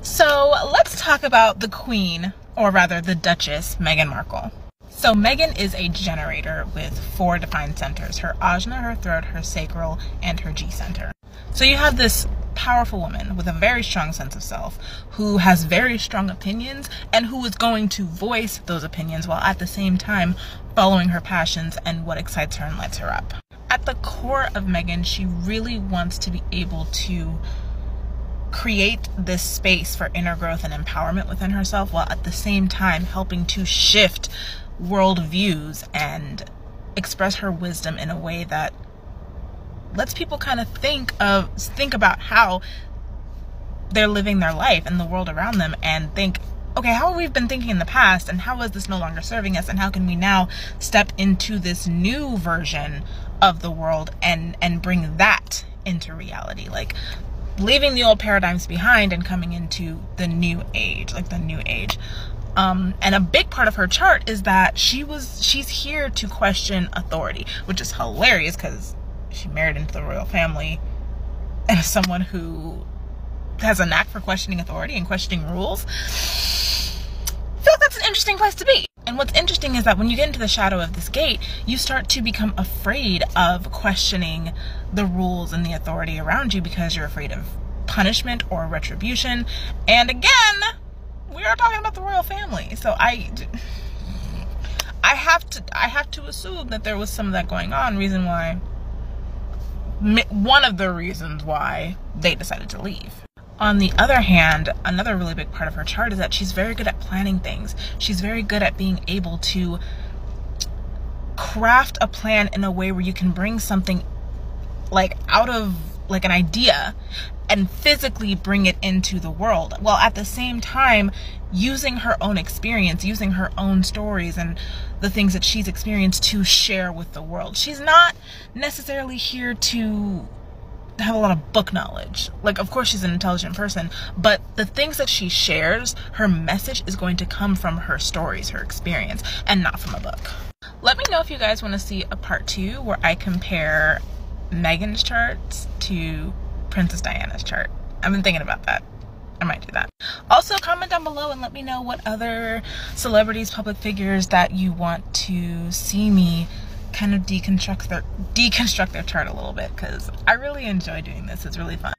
So let's talk about the Queen, or rather the Duchess, Meghan Markle. So Meghan is a generator with four defined centers, her ajna, her throat, her sacral, and her G center. So you have this powerful woman with a very strong sense of self who has very strong opinions and who is going to voice those opinions while at the same time following her passions and what excites her and lights her up. At the core of Meghan, she really wants to be able to create this space for inner growth and empowerment within herself while at the same time helping to shift world views and express her wisdom in a way that lets people kind of think of think about how they're living their life and the world around them and think okay how have we been thinking in the past and how is this no longer serving us and how can we now step into this new version of the world and and bring that into reality? Like leaving the old paradigms behind and coming into the new age, like the new age. Um, and a big part of her chart is that she was she's here to question authority, which is hilarious because she married into the royal family and someone who has a knack for questioning authority and questioning rules. I feel like that's an interesting place to be. And what's interesting is that when you get into the shadow of this gate, you start to become afraid of questioning the rules and the authority around you because you're afraid of punishment or retribution. And again, we are talking about the royal family. So I I have to I have to assume that there was some of that going on, reason why one of the reasons why they decided to leave. On the other hand, another really big part of her chart is that she's very good at planning things. She's very good at being able to craft a plan in a way where you can bring something like out of like an idea and physically bring it into the world while at the same time using her own experience, using her own stories and the things that she's experienced to share with the world. She's not necessarily here to have a lot of book knowledge. Like, of course, she's an intelligent person, but the things that she shares, her message is going to come from her stories, her experience, and not from a book. Let me know if you guys want to see a part two where I compare Meghan's charts to Princess Diana's chart. I've been thinking about that. I might do that. Also, comment down below and let me know what other celebrities, public figures that you want to see me kind of deconstruct their deconstruct their chart a little bit because I really enjoy doing this. It's really fun.